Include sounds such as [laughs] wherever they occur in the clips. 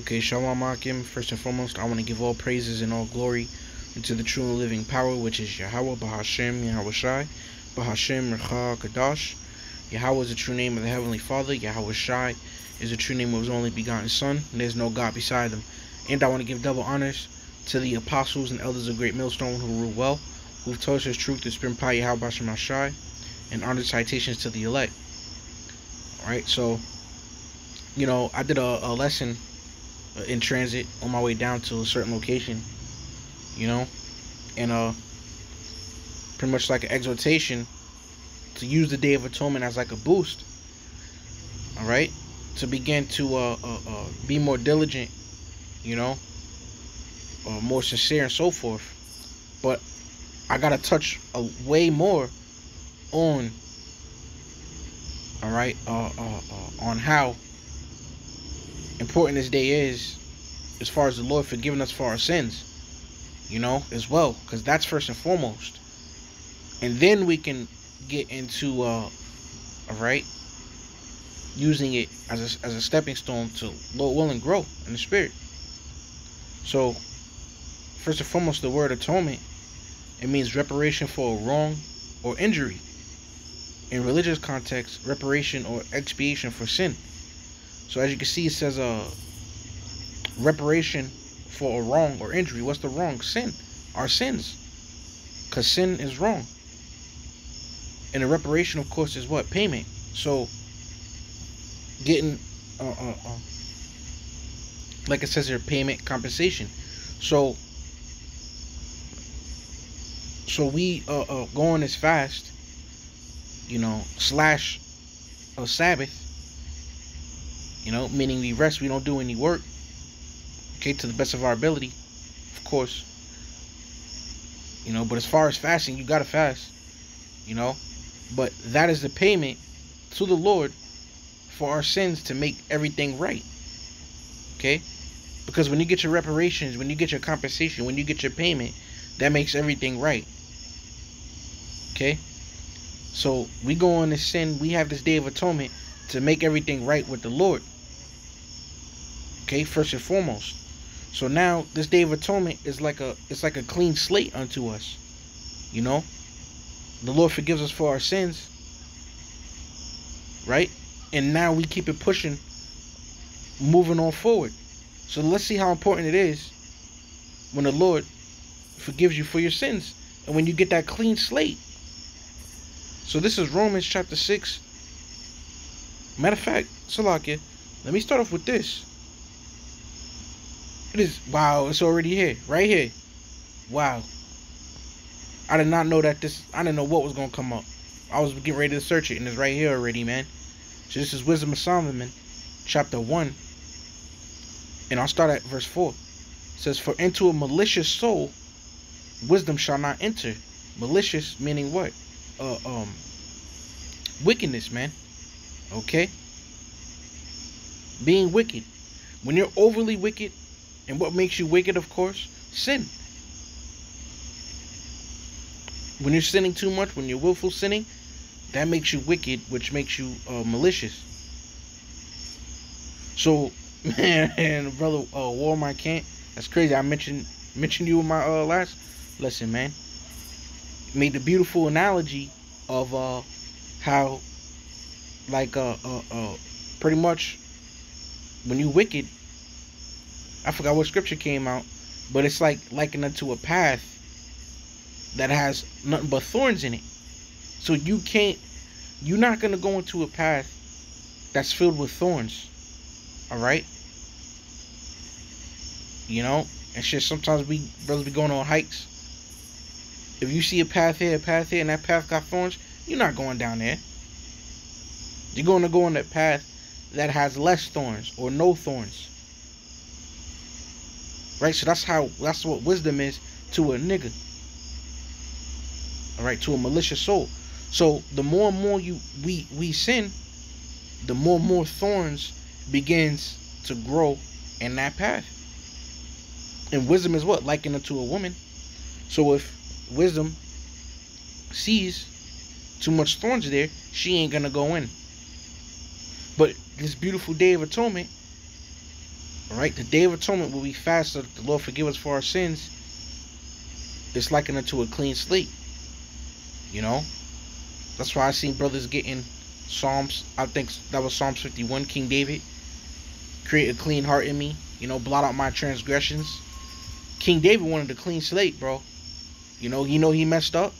Okay, Shalom Akim. First and foremost, I want to give all praises and all glory to the true and living power, which is Yahweh, Bahashem, Yahweh Shai, Bahashem, Recha, Kadash. Yahweh is the true name of the Heavenly Father. Yahweh Shai is the true name of His only begotten Son, and there's no God beside them. And I want to give double honors to the apostles and elders of Great Millstone who rule well, who've told us His truth, the Spin Pi Yahweh Bashem Shai, and honored citations to the elect. Alright, so, you know, I did a, a lesson in transit on my way down to a certain location, you know, and uh, pretty much like an exhortation to use the Day of Atonement as like a boost. All right, to begin to uh, uh, uh be more diligent, you know, uh, more sincere and so forth. But I gotta touch a way more on, all right, uh, uh, uh on how important this day is as far as the Lord forgiving us for our sins, you know, as well, because that's first and foremost. And then we can get into, uh, all right, using it as a, as a stepping stone to Lord willing grow in the spirit. So, first and foremost, the word atonement, it means reparation for a wrong or injury. In religious context, reparation or expiation for sin. So as you can see, it says uh, reparation for a wrong or injury. What's the wrong? Sin. Our sins. Because sin is wrong. And a reparation, of course, is what? Payment. So getting, uh, uh, uh, like it says here, payment compensation. So, so we uh, uh, go on this fast, you know, slash a Sabbath you know, meaning we rest, we don't do any work. Okay, to the best of our ability, of course. You know, but as far as fasting, you gotta fast. You know, but that is the payment to the Lord for our sins to make everything right. Okay? Because when you get your reparations, when you get your compensation, when you get your payment, that makes everything right. Okay? So we go on this sin, we have this day of atonement to make everything right with the Lord. Okay, first and foremost. So now this Day of Atonement is like a it's like a clean slate unto us. You know? The Lord forgives us for our sins. Right? And now we keep it pushing, moving on forward. So let's see how important it is when the Lord forgives you for your sins. And when you get that clean slate. So this is Romans chapter 6. Matter of fact, Salakia, let me start off with this. It is wow, it's already here. Right here. Wow. I did not know that this I didn't know what was gonna come up. I was getting ready to search it and it's right here already, man. So this is Wisdom of Solomon, chapter one. And I'll start at verse four. It says, For into a malicious soul wisdom shall not enter. Malicious meaning what? Uh um wickedness, man. Okay? Being wicked. When you're overly wicked, and what makes you wicked, of course? Sin. When you're sinning too much, when you're willful sinning, that makes you wicked, which makes you uh, malicious. So, [laughs] man, and brother, uh, Walmart can't. That's crazy. I mentioned mentioned you in my uh, last lesson, man. Made the beautiful analogy of uh, how, like, uh, uh, uh, pretty much, when you wicked, I forgot what scripture came out, but it's like likened unto a path that has nothing but thorns in it. So you can't, you're not gonna go into a path that's filled with thorns. All right. You know, and shit. Sometimes we brothers be going on hikes. If you see a path here, a path here, and that path got thorns, you're not going down there. You're going to go on that path that has less thorns or no thorns. Right? So that's how that's what wisdom is to a nigga. Alright, to a malicious soul. So the more and more you we we sin, the more and more thorns begins to grow in that path. And wisdom is what? Likened unto a woman. So if wisdom sees too much thorns there, she ain't gonna go in. But this beautiful day of atonement, All right, the Day of Atonement will be fast the Lord forgive us for our sins. It's likened unto a clean slate. You know, that's why I seen brothers getting Psalms. I think that was Psalms 51, King David. Create a clean heart in me. You know, blot out my transgressions. King David wanted a clean slate, bro. You know, you know he messed up.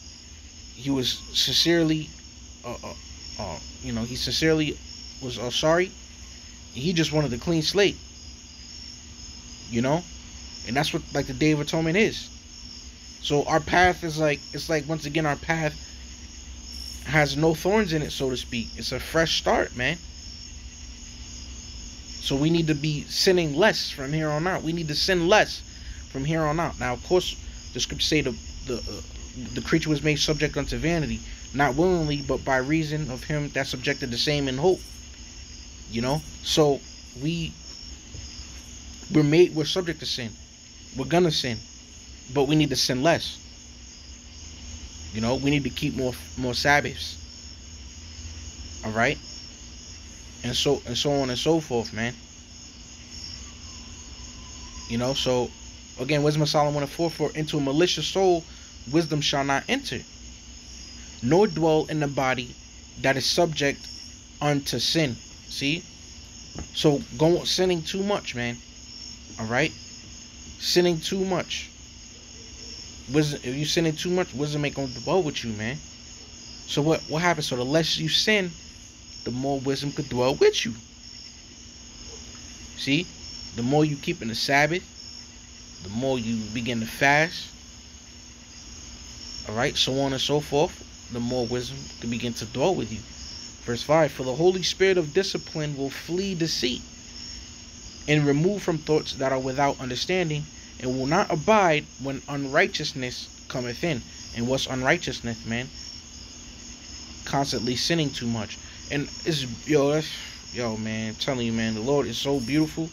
He was sincerely, uh, uh, uh you know, he sincerely was uh, sorry. He just wanted a clean slate. You know, and that's what like the Day of Atonement is. So our path is like it's like once again our path has no thorns in it, so to speak. It's a fresh start, man. So we need to be sinning less from here on out. We need to sin less from here on out. Now, of course, the scriptures say the the uh, the creature was made subject unto vanity, not willingly, but by reason of him that subjected the same in hope. You know, so we we're made we're subject to sin. We're gonna sin, but we need to sin less. You know, we need to keep more more Sabbaths. All right, and so and so on and so forth, man. You know, so again, wisdom of Solomon 4 for into a malicious soul, wisdom shall not enter, nor dwell in the body that is subject unto sin. See, so go sinning too much, man. All right, sinning too much wisdom if you sinning too much, wisdom ain't gonna dwell with you, man. So what what happens? So the less you sin, the more wisdom could dwell with you. See, the more you keep in the Sabbath, the more you begin to fast. All right, so on and so forth. The more wisdom can begin to dwell with you. Verse 5 For the Holy Spirit of discipline will flee deceit and remove from thoughts that are without understanding and will not abide when unrighteousness cometh in. And what's unrighteousness, man? Constantly sinning too much. And it's yo, that's yo, man, I'm telling you, man, the Lord is so beautiful.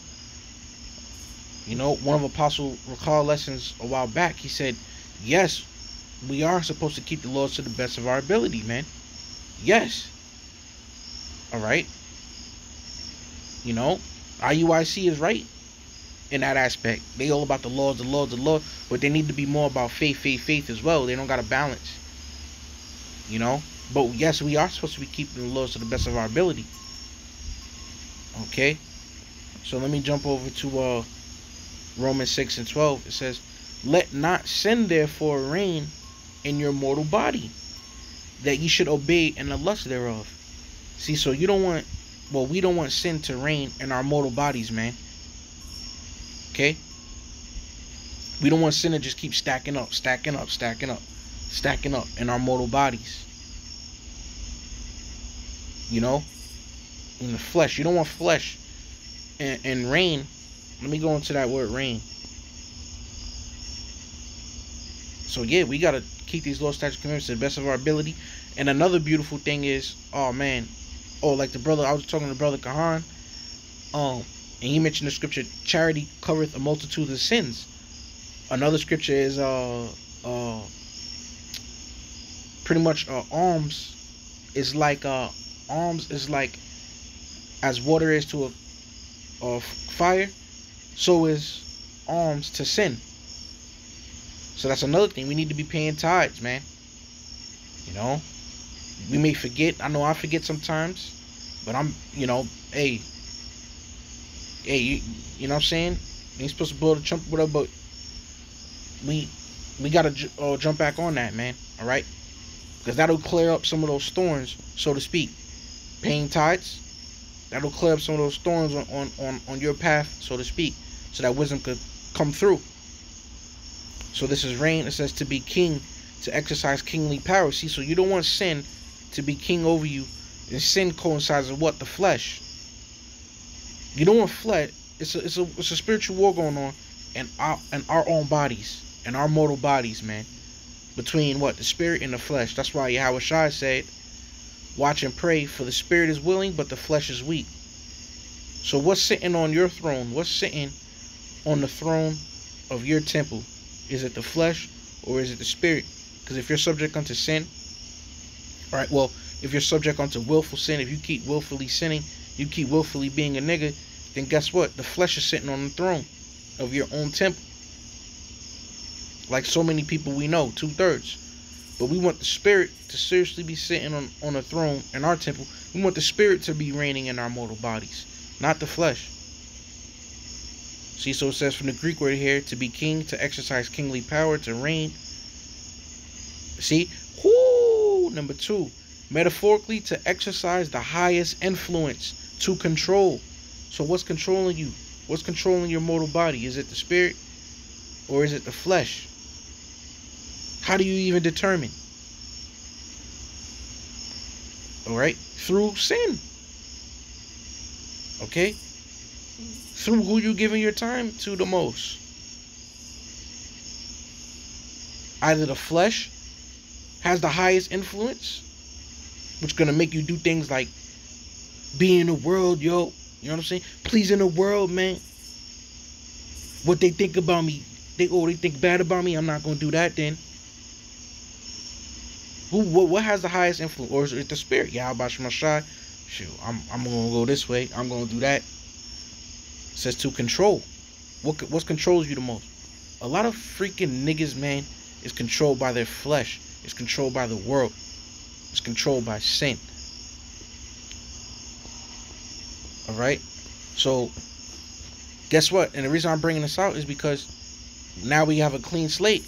You know, one of Apostle recall lessons a while back, he said, Yes, we are supposed to keep the laws to the best of our ability, man. Yes. Alright. You know, IUIC is right in that aspect. They all about the laws, the laws, the law, but they need to be more about faith, faith, faith as well. They don't got a balance. You know? But yes, we are supposed to be keeping the laws to the best of our ability. Okay? So let me jump over to uh Romans 6 and 12. It says, Let not sin therefore reign in your mortal body, that ye should obey in the lust thereof. See, so you don't want well, we don't want sin to reign in our mortal bodies, man. Okay? We don't want sin to just keep stacking up, stacking up, stacking up, stacking up in our mortal bodies. You know? In the flesh. You don't want flesh and, and reign. Let me go into that word reign. So yeah, we gotta keep these law statutes commandments to the best of our ability. And another beautiful thing is, oh man, oh like the brother I was talking to brother Kahan, um, and he mentioned the scripture, charity covereth a multitude of sins. Another scripture is uh uh pretty much uh, alms is like uh alms is like as water is to a, a fire, so is alms to sin. So that's another thing. We need to be paying tithes, man. You know, we may forget. I know I forget sometimes, but I'm, you know, hey, hey, you, you know what I'm saying? You ain't supposed to blow the trumpet, whatever, but we we gotta uh, jump back on that, man. All right, because that'll clear up some of those thorns, so to speak. Paying tithes, that'll clear up some of those thorns on on on, on your path, so to speak, so that wisdom could come through. So this is reign. It says to be king, to exercise kingly power. See, so you don't want sin to be king over you. And sin coincides with what? The flesh. You don't want flesh. It's a it's a it's a spiritual war going on in our in our own bodies, in our mortal bodies, man. Between what? The spirit and the flesh. That's why Yahweh Shai said, Watch and pray, for the spirit is willing, but the flesh is weak. So what's sitting on your throne? What's sitting on the throne of your temple? Is it the flesh or is it the spirit? Because if you're subject unto sin, all right, well, if you're subject unto willful sin, if you keep willfully sinning, you keep willfully being a nigga, then guess what? The flesh is sitting on the throne of your own temple. Like so many people we know, two thirds. But we want the spirit to seriously be sitting on, on a throne in our temple. We want the spirit to be reigning in our mortal bodies, not the flesh. See, so it says from the Greek word here to be king, to exercise kingly power, to reign. See? Number two, metaphorically, to exercise the highest influence, to control. So, what's controlling you? What's controlling your mortal body? Is it the spirit or is it the flesh? How do you even determine? All right, through sin. Okay, through who you giving your time to the most. Either the flesh has the highest influence, which gonna make you do things like be in the world, yo. You know what I'm saying? Pleasing the world, man. What they think about me, they oh they think bad about me. I'm not gonna do that then. Who what, what has the highest influence, or is it the spirit? Yeah, Shemashai. Shoot, I'm I'm gonna go this way. I'm gonna do that. It says to control. What what controls you the most? A lot of freaking niggas, man, is controlled by their flesh. It's controlled by the world. It's controlled by sin. All right. So, guess what? And the reason I'm bringing this out is because now we have a clean slate.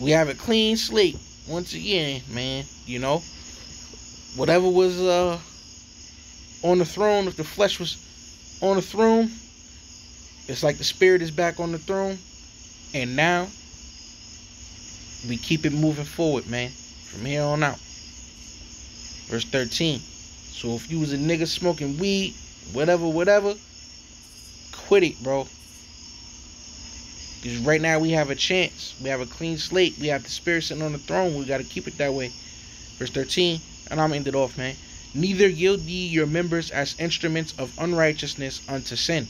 We have a clean slate once again, man. You know, whatever was uh on the throne, if the flesh was on the throne, it's like the spirit is back on the throne, and now we keep it moving forward, man. From here on out. Verse 13. So if you was a nigga smoking weed, whatever, whatever, quit it, bro. Because right now we have a chance. We have a clean slate. We have the spirit sitting on the throne. We got to keep it that way. Verse 13. And I'm ended off, man. Neither yield ye your members as instruments of unrighteousness unto sin.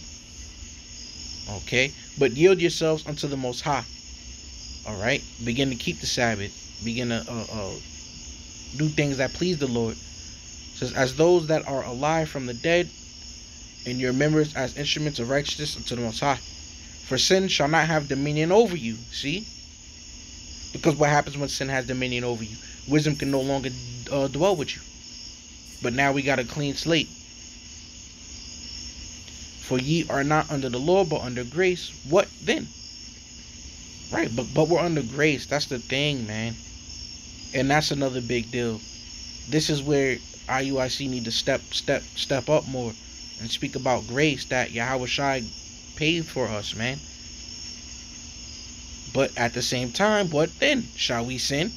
Okay? But yield yourselves unto the Most High. Alright? Begin to keep the Sabbath. Begin to uh, uh, do things that please the Lord. It says, As those that are alive from the dead, and your members as instruments of righteousness unto the Most High. For sin shall not have dominion over you. See? Because what happens when sin has dominion over you? Wisdom can no longer uh, dwell with you. But now we got a clean slate. For ye are not under the law, but under grace. What then? Right, but but we're under grace. That's the thing, man. And that's another big deal. This is where IUIC need to step step step up more and speak about grace that Yahweh Shai paid for us, man. But at the same time, what then? Shall we sin?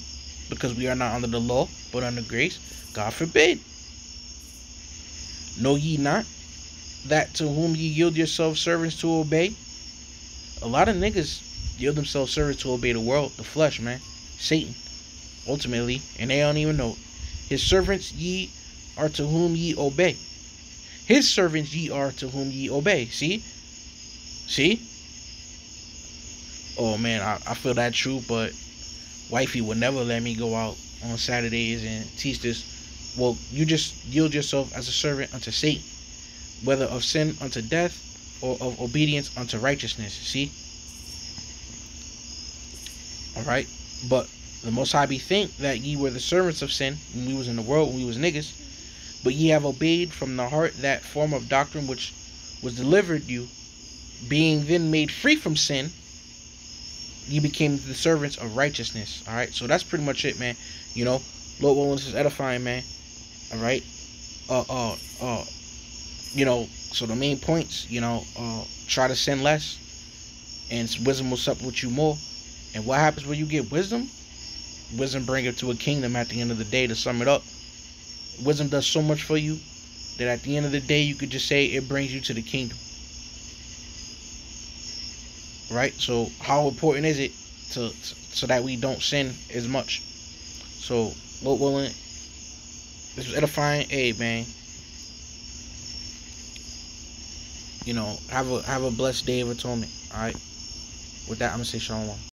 Because we are not under the law, but under grace? God forbid. Know ye not that to whom ye yield yourselves servants to obey? A lot of niggas yield themselves servants to obey the world, the flesh, man. Satan, ultimately, and they don't even know. His servants ye are to whom ye obey. His servants ye are to whom ye obey. See? See? Oh man, I, I feel that true, but wifey would never let me go out on Saturdays and teach this. Well, you just yield yourself as a servant unto Satan, whether of sin unto death or of obedience unto righteousness. See? Alright? But the most high be think that ye were the servants of sin when we was in the world, when we was niggas. But ye have obeyed from the heart that form of doctrine which was delivered you, being then made free from sin, you became the servants of righteousness. All right, so that's pretty much it, man. You know, Lord willing, this is edifying, man. All right, uh, uh, uh, you know, so the main points, you know, uh, try to sin less, and wisdom will sup with you more. And what happens when you get wisdom? Wisdom bring it to a kingdom at the end of the day. To sum it up, wisdom does so much for you that at the end of the day, you could just say it brings you to the kingdom right? So how important is it to, to so that we don't sin as much? So Lord willing, this was edifying. Hey man, you know, have a have a blessed day of atonement. All right. With that, I'm gonna say shalom.